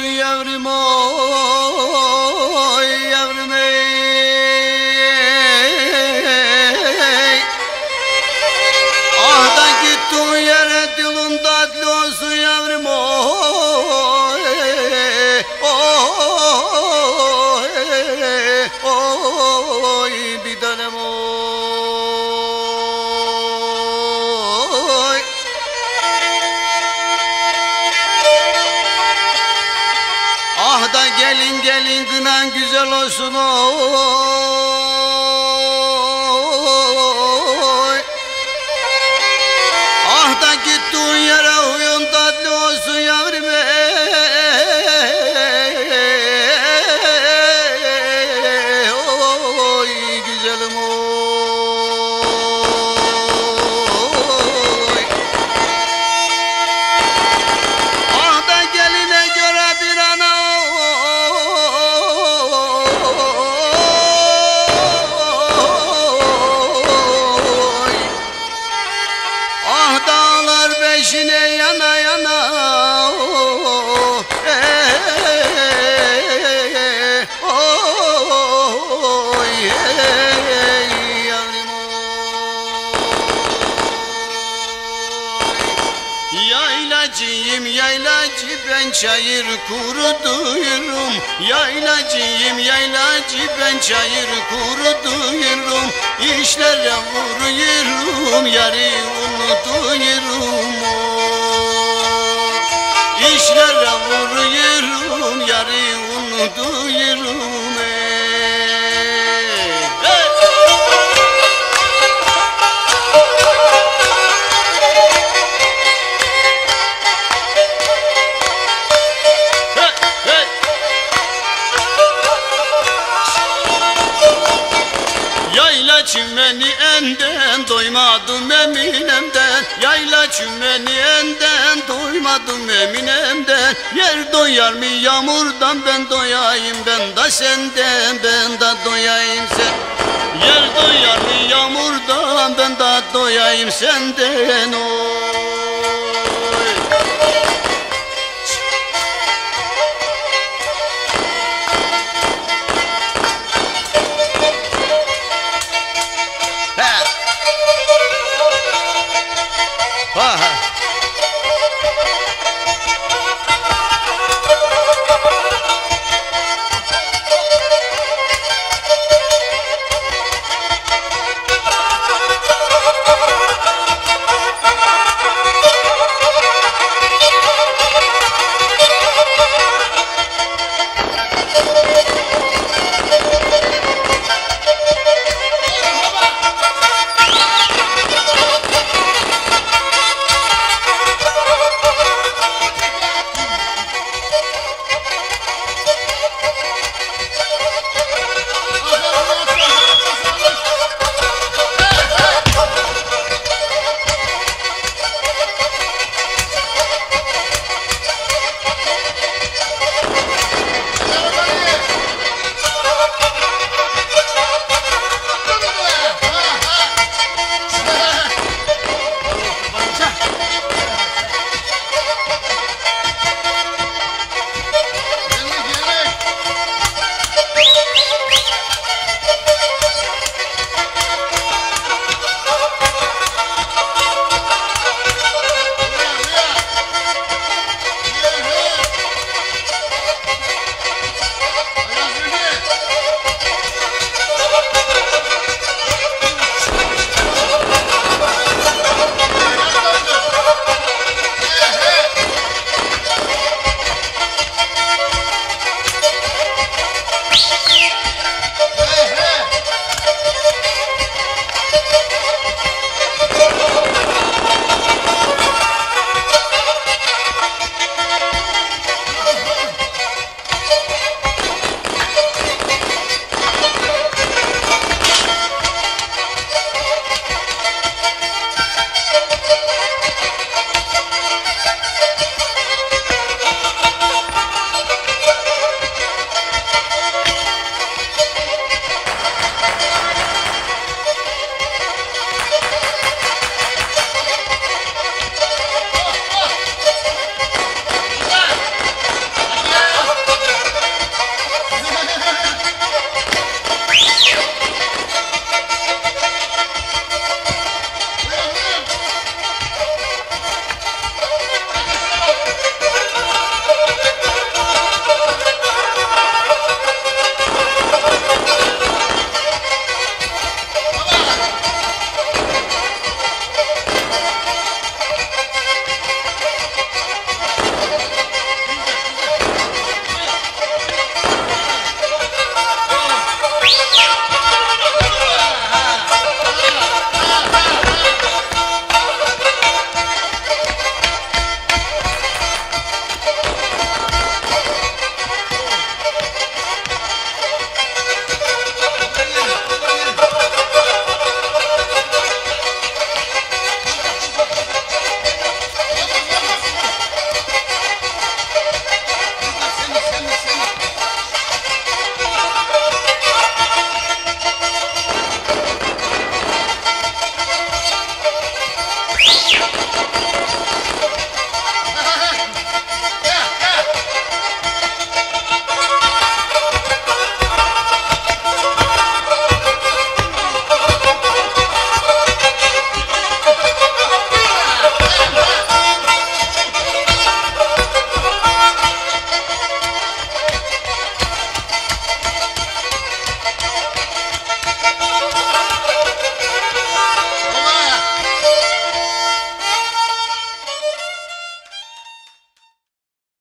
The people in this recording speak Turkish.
Yavrum o gelin gelin kınan güzel olsun. Oy Yaylacıyım yaylacı ben çayır kuruduyurum. Yaylacıyım yaylacı ben çayır kuruduyurum. İşlere vuruyorum yarı unutuyorum İşlere vuruyorum yarı unutuyorum Çimeni enden doymadım eminemden. Yayla çimeni enden doymadım eminemden. Yer doyar mı yağmurdan ben doyayım ben da senden ben da doyayım sen. Yer doyar mı yağmurdan ben da doyayım senden o